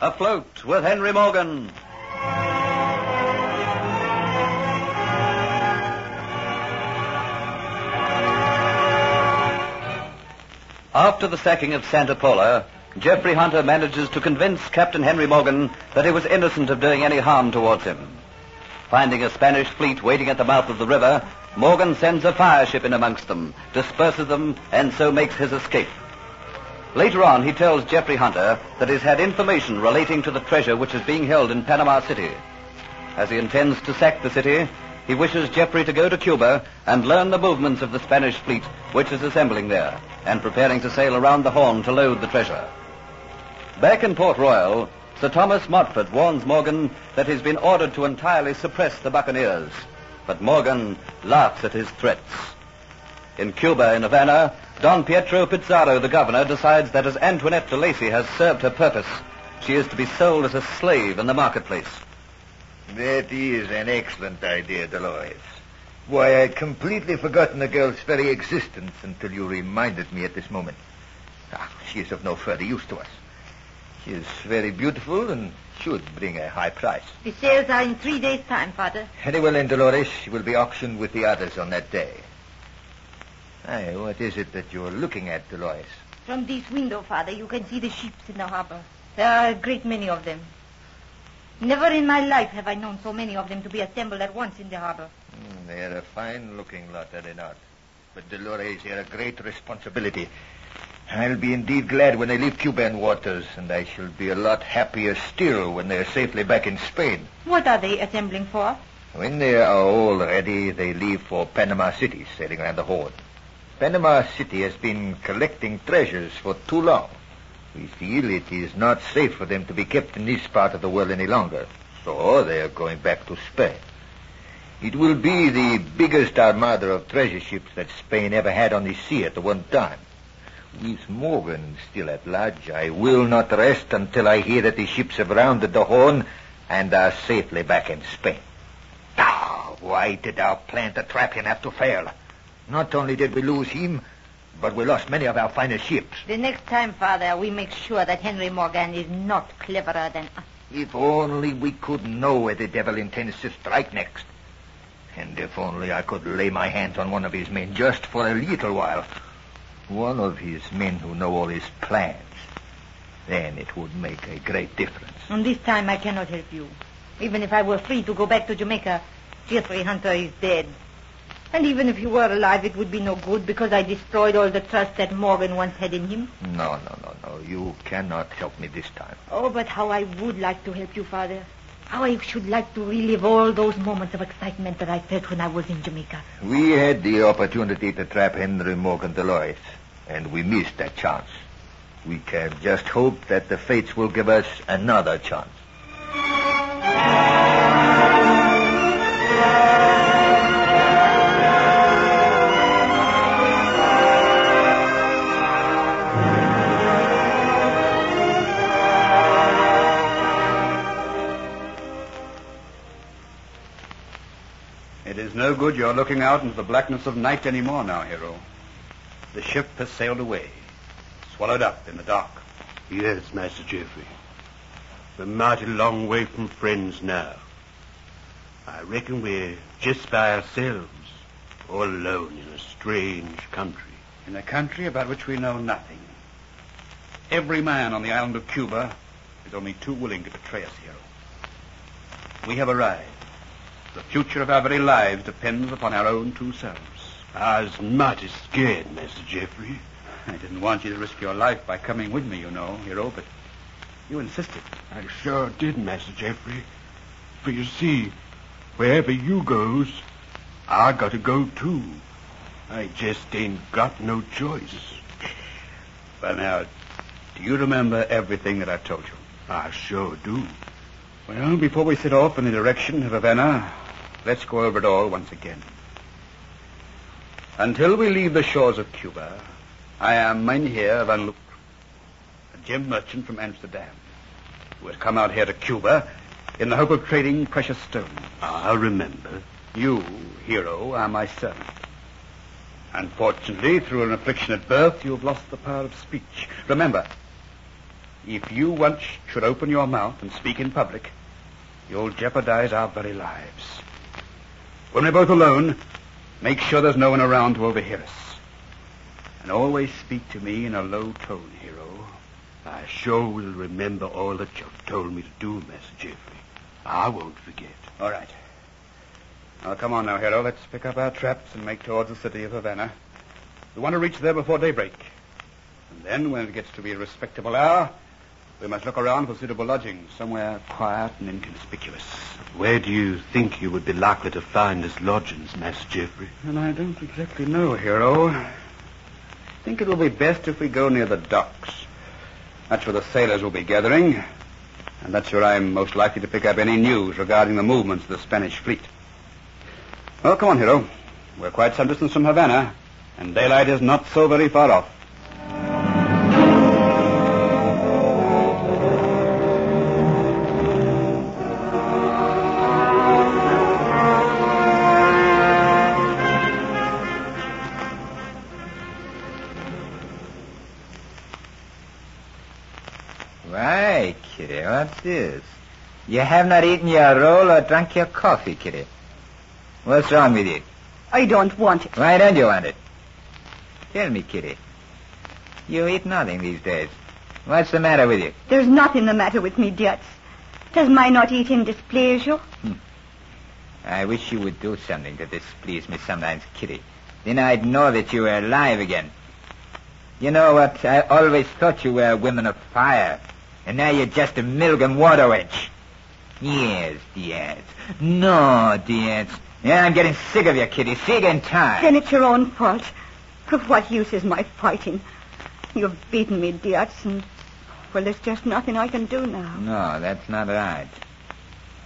Afloat with Henry Morgan. After the sacking of Santa Paula, Jeffrey Hunter manages to convince Captain Henry Morgan that he was innocent of doing any harm towards him. Finding a Spanish fleet waiting at the mouth of the river, Morgan sends a fire ship in amongst them, disperses them, and so makes his escape. Later on, he tells Jeffrey Hunter that he's had information relating to the treasure which is being held in Panama City. As he intends to sack the city, he wishes Jeffrey to go to Cuba and learn the movements of the Spanish fleet which is assembling there and preparing to sail around the Horn to load the treasure. Back in Port Royal, Sir Thomas Montfort warns Morgan that he's been ordered to entirely suppress the buccaneers. But Morgan laughs at his threats. In Cuba, in Havana, Don Pietro Pizarro, the governor, decides that as Antoinette de Lacy has served her purpose, she is to be sold as a slave in the marketplace. That is an excellent idea, Dolores. Why, I'd completely forgotten the girl's very existence until you reminded me at this moment. Ah, she is of no further use to us. She is very beautiful and should bring a high price. The sales are in three days' time, Father. Very well, then, Dolores. Will be auctioned with the others on that day. Hey, what is it that you're looking at, Dolores? From this window, Father, you can see the ships in the harbor. There are a great many of them. Never in my life have I known so many of them to be assembled at once in the harbor. Mm, they are a fine-looking lot, are they not? But, Dolores, they are a great responsibility. I'll be indeed glad when they leave Cuban waters, and I shall be a lot happier still when they're safely back in Spain. What are they assembling for? When they are all ready, they leave for Panama City, sailing around the Horn. Panama City has been collecting treasures for too long. We feel it is not safe for them to be kept in this part of the world any longer. So they are going back to Spain. It will be the biggest armada of treasure ships that Spain ever had on the sea at the one time. With Morgan still at large, I will not rest until I hear that the ships have rounded the Horn and are safely back in Spain. Ah, why did our plan to trap him have to fail? Not only did we lose him, but we lost many of our finest ships. The next time, Father, we make sure that Henry Morgan is not cleverer than us. If only we could know where the devil intends to strike next. And if only I could lay my hands on one of his men just for a little while. One of his men who know all his plans. Then it would make a great difference. And this time I cannot help you. Even if I were free to go back to Jamaica, Jeffrey Hunter is dead. And even if he were alive, it would be no good because I destroyed all the trust that Morgan once had in him. No, no, no, no. You cannot help me this time. Oh, but how I would like to help you, Father. I should like to relive all those moments of excitement that I felt when I was in Jamaica. We had the opportunity to trap Henry Morgan Dolores, and we missed that chance. We can just hope that the fates will give us another chance. No good your looking out into the blackness of night any more now, hero. The ship has sailed away, swallowed up in the dark. Yes, Master Jeffrey. We're mighty long way from friends now. I reckon we're just by ourselves, all alone in a strange country. In a country about which we know nothing. Every man on the island of Cuba is only too willing to betray us, hero. We have arrived. The future of our very lives depends upon our own two selves. I was mighty scared, Master Jeffrey. I didn't want you to risk your life by coming with me, you know, hero, but you insisted. I sure did, Master Jeffrey. For you see, wherever you goes, I gotta go too. I just ain't got no choice. Well, now, do you remember everything that I've told you? I sure do. Well, before we set off in the direction of Havana, let's go over it all once again. Until we leave the shores of Cuba, I am Mynheer van Loop, a gem merchant from Amsterdam, who has come out here to Cuba in the hope of trading precious stones. I remember. You, hero, are my servant. Unfortunately, through an affliction at birth, you have lost the power of speech. Remember, if you once should open your mouth and speak in public, you'll jeopardize our very lives. When we're both alone, make sure there's no one around to overhear us. And always speak to me in a low tone, hero. I sure will remember all that you've told me to do, Master Jeffrey. I won't forget. All right. Now, come on now, hero. Let's pick up our traps and make towards the city of Havana. We want to reach there before daybreak. And then, when it gets to be a respectable hour, we must look around for suitable lodgings, somewhere quiet and inconspicuous. Where do you think you would be likely to find us lodgings, Master Jeffrey? And I don't exactly know, hero. I think it'll be best if we go near the docks. That's where the sailors will be gathering. And that's where I'm most likely to pick up any news regarding the movements of the Spanish fleet. Well, come on, hero. We're quite some distance from Havana, and daylight is not so very far off. Why, Kitty, what's this? You have not eaten your roll or drunk your coffee, Kitty. What's wrong with you? I don't want it. Why don't you want it? Tell me, Kitty. You eat nothing these days. What's the matter with you? There's nothing the matter with me, Diaz. Does my not eating displease you? Hmm. I wish you would do something to displease me sometimes, Kitty. Then I'd know that you were alive again. You know what? I always thought you were women of fire. And now you're just a milk and water wench. Yes, Diaz. No, Diaz. Yeah, I'm getting sick of you, Kitty. Sick and tired. Then it's your own fault. Of what use is my fighting? You've beaten me, Diaz, and well, there's just nothing I can do now. No, that's not right.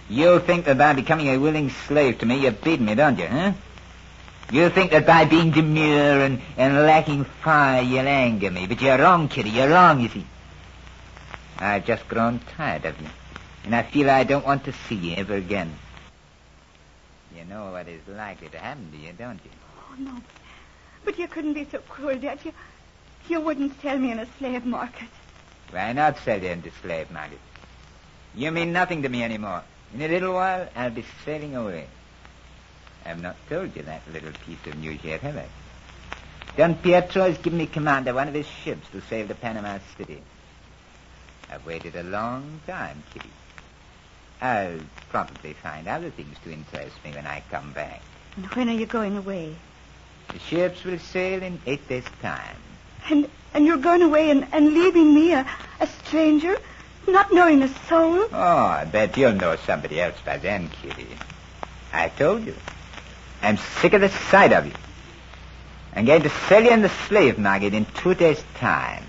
You think that by becoming a willing slave to me, you've beaten me, don't you, huh? You think that by being demure and, and lacking fire, you'll anger me. But you're wrong, Kitty. You're wrong, you see. I've just grown tired of you. And I feel I don't want to see you ever again. You know what is likely to happen to you, don't you? Oh, no. But you couldn't be so cruel, Dad. You, you wouldn't sell me in a slave market. Why not sell you into slave market? You mean nothing to me anymore. In a little while, I'll be sailing away. I've not told you that little piece of news yet, have I? Don Pietro has given me command of one of his ships to sail to Panama City. I've waited a long time, Kitty. I'll probably find other things to interest me when I come back. And when are you going away? The ships will sail in eight days' time. And and you're going away and, and leaving me, a, a stranger, not knowing a soul? Oh, I bet you'll know somebody else by then, Kitty. I told you. I'm sick of the sight of you. I'm going to sell you in the slave market in two days' time.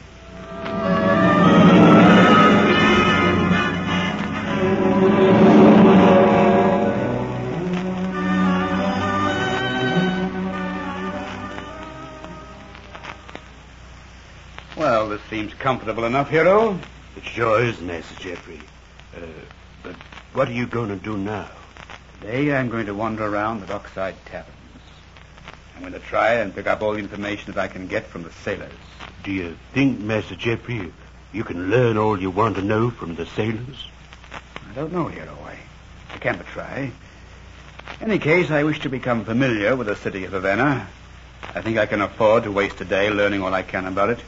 Comfortable enough, hero. It sure is, Master Jeffrey. Uh, but what are you going to do now? Today I'm going to wander around the dockside taverns. I'm going to try and pick up all the information that I can get from the sailors. Do you think, Master Jeffrey, you can learn all you want to know from the sailors? I don't know, hero. I, I can but try. In any case, I wish to become familiar with the city of Havana. I think I can afford to waste a day learning all I can about it.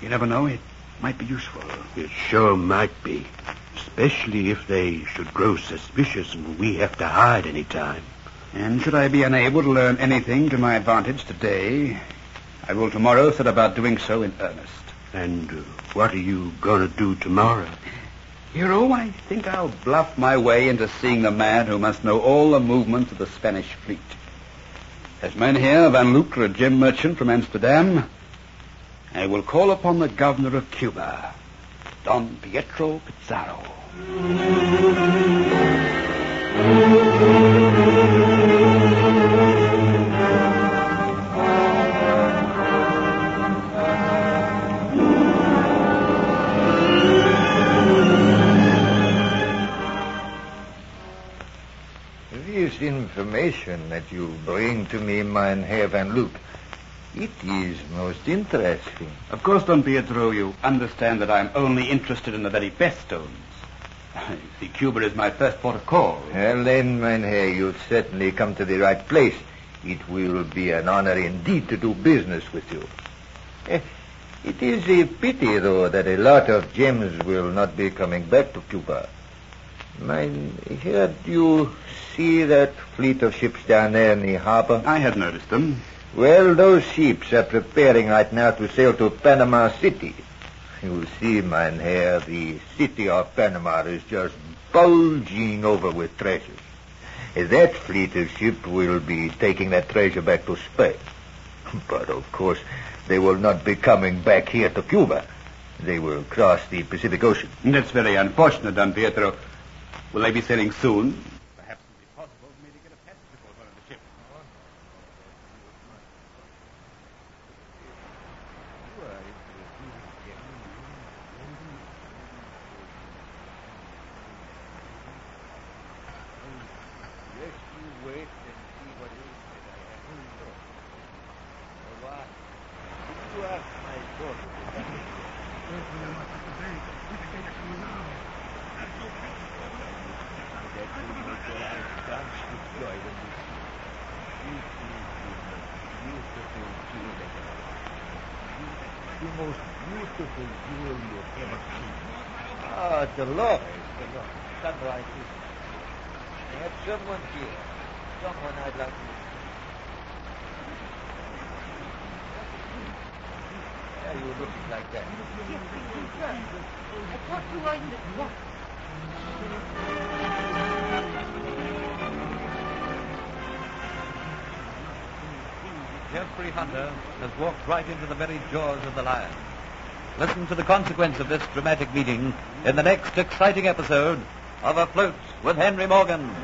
You never know, it might be useful. It sure might be. Especially if they should grow suspicious and we have to hide any time. And should I be unable to learn anything to my advantage today, I will tomorrow set about doing so in earnest. And uh, what are you going to do tomorrow? Hero, I think I'll bluff my way into seeing the man who must know all the movements of the Spanish fleet. As Mynheer, Van Lucre, a gem merchant from Amsterdam, I will call upon the governor of Cuba, Don Pietro Pizarro. This information that you bring to me, Mynheer Van Luke, It is most interesting. Of course, Don Pietro, you understand that I'm only interested in the very best stones. You see, Cuba is my first port of call. Well, then, Mynheer, you've certainly come to the right place. It will be an honor indeed to do business with you. Eh, it is a pity, though, that a lot of gems will not be coming back to Cuba. Mynheer, do you see that fleet of ships down there in the harbor? I have noticed them. Well, those ships are preparing right now to sail to Panama City. You see, mine Mynheer, the city of Panama is just bulging over with treasure. That fleet of ships will be taking that treasure back to Spain. But, of course, they will not be coming back here to Cuba. They will cross the Pacific Ocean. That's very unfortunate, Don Pietro. Will they be sailing soon? Perhaps it will be possible for me to get a passage aboard one of the ships. Yes, you wait and see what is that I have to know. Au revoir. Did you ask my daughter to come in? That will make your eyes dance with joy when you see it. This is the most beautiful jewel that I have. The most beautiful jewel you've ever seen. Ah, Dolores, Dolores. Sunrise is I have someone here. Someone I'd like to... Yeah, you look like that. I thought you were in the water. Jeffrey Hunter has walked right into the very jaws of the lion. Listen to the consequence of this dramatic meeting in the next exciting episode of Afloat with Henry Morgan.